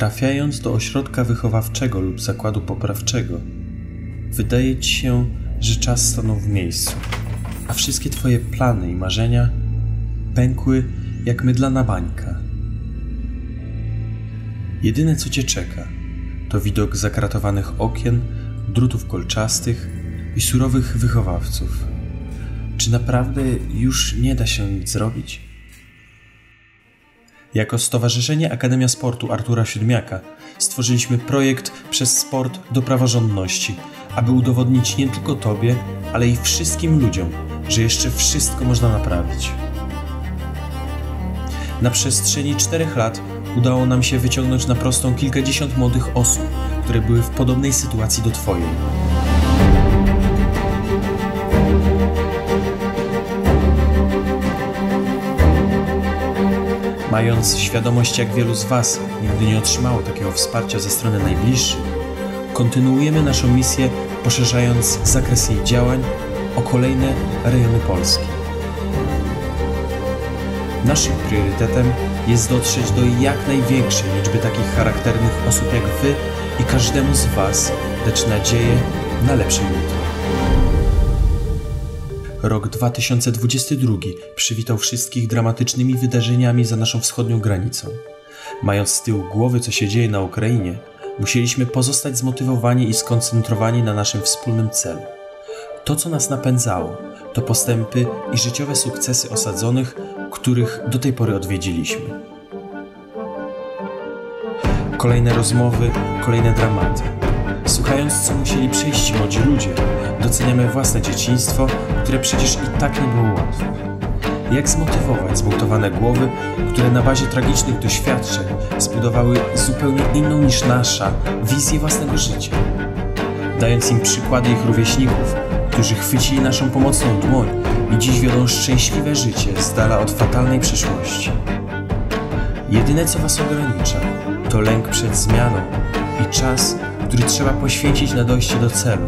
trafiając do ośrodka wychowawczego lub zakładu poprawczego, wydaje ci się, że czas stanął w miejscu, a wszystkie twoje plany i marzenia pękły jak mydlana bańka. Jedyne co cię czeka, to widok zakratowanych okien, drutów kolczastych i surowych wychowawców. Czy naprawdę już nie da się nic zrobić? Jako Stowarzyszenie Akademia Sportu Artura Siódmiaka stworzyliśmy projekt Przez Sport do Praworządności, aby udowodnić nie tylko Tobie, ale i wszystkim ludziom, że jeszcze wszystko można naprawić. Na przestrzeni czterech lat udało nam się wyciągnąć na prostą kilkadziesiąt młodych osób, które były w podobnej sytuacji do Twojej. Mając świadomość, jak wielu z Was nigdy nie otrzymało takiego wsparcia ze strony najbliższych, kontynuujemy naszą misję, poszerzając zakres jej działań o kolejne rejony Polski. Naszym priorytetem jest dotrzeć do jak największej liczby takich charakternych osób jak Wy i każdemu z Was dać nadzieję na lepsze jutro. Rok 2022 przywitał wszystkich dramatycznymi wydarzeniami za naszą wschodnią granicą. Mając z tyłu głowy, co się dzieje na Ukrainie, musieliśmy pozostać zmotywowani i skoncentrowani na naszym wspólnym celu. To, co nas napędzało, to postępy i życiowe sukcesy osadzonych, których do tej pory odwiedziliśmy. Kolejne rozmowy, kolejne dramaty. Słuchając, co musieli przejść młodzi ludzie, doceniamy własne dzieciństwo, które przecież i tak nie było łatwe. Jak zmotywować zbuntowane głowy, które na bazie tragicznych doświadczeń zbudowały zupełnie inną niż nasza wizję własnego życia? Dając im przykłady ich rówieśników, którzy chwycili naszą pomocną dłoń i dziś wiodą szczęśliwe życie z dala od fatalnej przyszłości. Jedyne co Was ogranicza, to lęk przed zmianą i czas, który trzeba poświęcić na dojście do celu.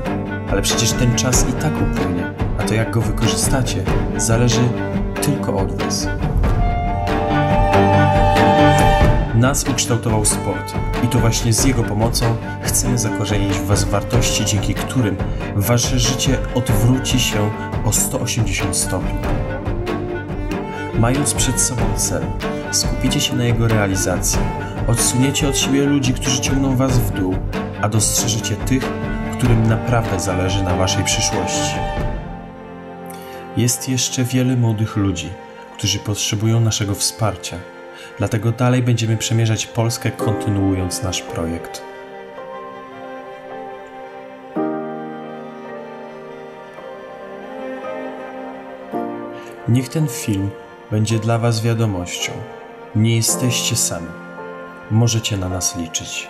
Ale przecież ten czas i tak upłynie, a to jak go wykorzystacie, zależy tylko od Was. Nas ukształtował sport i to właśnie z jego pomocą chcemy zakorzenić w Was wartości, dzięki którym Wasze życie odwróci się o 180 stopni. Mając przed sobą cel, skupicie się na jego realizacji, odsuniecie od siebie ludzi, którzy ciągną Was w dół, a dostrzeżycie tych, którym naprawdę zależy na Waszej przyszłości. Jest jeszcze wiele młodych ludzi, którzy potrzebują naszego wsparcia, dlatego dalej będziemy przemierzać Polskę, kontynuując nasz projekt. Niech ten film będzie dla Was wiadomością. Nie jesteście sami. Możecie na nas liczyć.